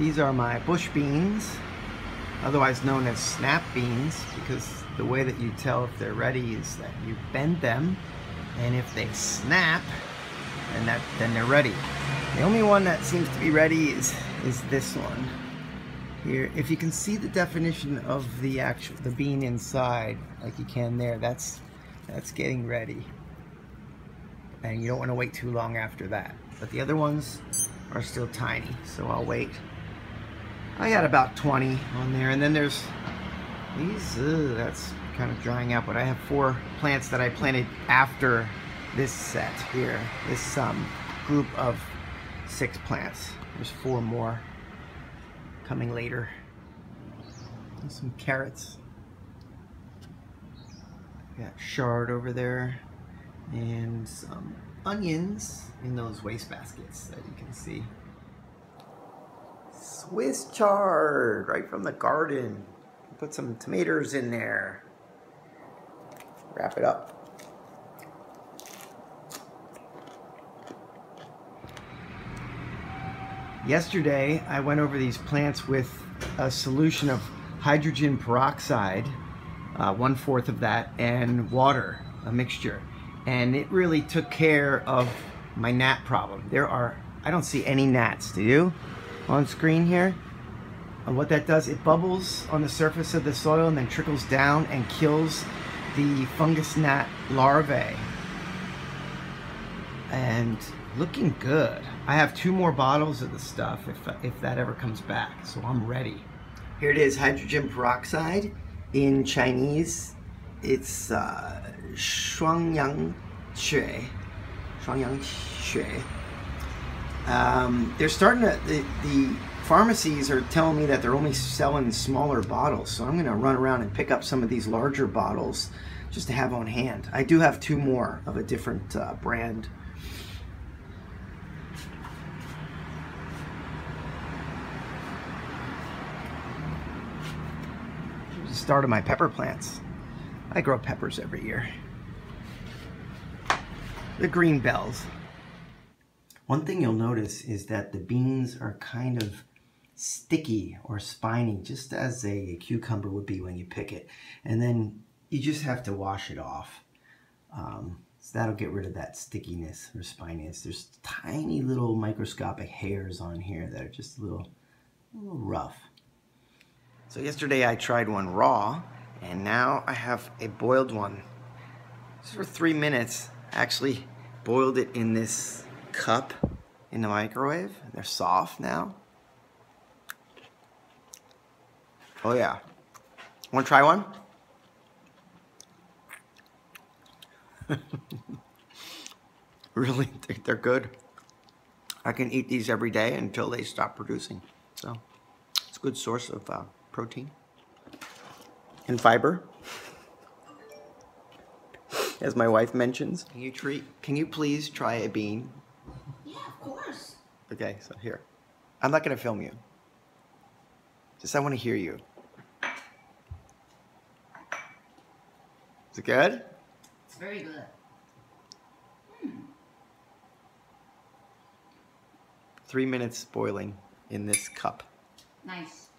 These are my bush beans, otherwise known as snap beans, because the way that you tell if they're ready is that you bend them, and if they snap, and that then they're ready. The only one that seems to be ready is is this one here. If you can see the definition of the actual the bean inside, like you can there, that's that's getting ready. And you don't want to wait too long after that. But the other ones are still tiny, so I'll wait. I got about 20 on there, and then there's these. That's kind of drying out, but I have four plants that I planted after this set here. This um, group of six plants. There's four more coming later. And some carrots. Got chard over there and some onions in those waste baskets that you can see. Swiss chard right from the garden. Put some tomatoes in there. Wrap it up. Yesterday, I went over these plants with a solution of hydrogen peroxide, uh, one fourth of that, and water, a mixture. And it really took care of my gnat problem. There are, I don't see any gnats, do you? On screen here. And what that does, it bubbles on the surface of the soil and then trickles down and kills the fungus gnat larvae. And looking good. I have two more bottles of the stuff if, if that ever comes back, so I'm ready. Here it is, hydrogen peroxide. In Chinese, it's uh, Shuangyang Shui. Um, they're starting to, the, the pharmacies are telling me that they're only selling smaller bottles, so I'm going to run around and pick up some of these larger bottles just to have on hand. I do have two more of a different uh, brand start of my pepper plants. I grow peppers every year. The green bells. One thing you'll notice is that the beans are kind of sticky or spiny, just as a cucumber would be when you pick it. And then you just have to wash it off. Um, so that'll get rid of that stickiness or spininess. There's tiny little microscopic hairs on here that are just a little, a little rough. So yesterday I tried one raw, and now I have a boiled one. Just for three minutes. Actually boiled it in this cup in the microwave. They're soft now. Oh yeah. Want to try one? really, think they're good. I can eat these every day until they stop producing. So it's a good source of uh, protein and fiber, as my wife mentions. Can you treat? Can you please try a bean? Yeah, of course. Okay, so here. I'm not going to film you. Just I want to hear you. Is it good? It's very good. Hmm. Three minutes boiling in this cup. Nice.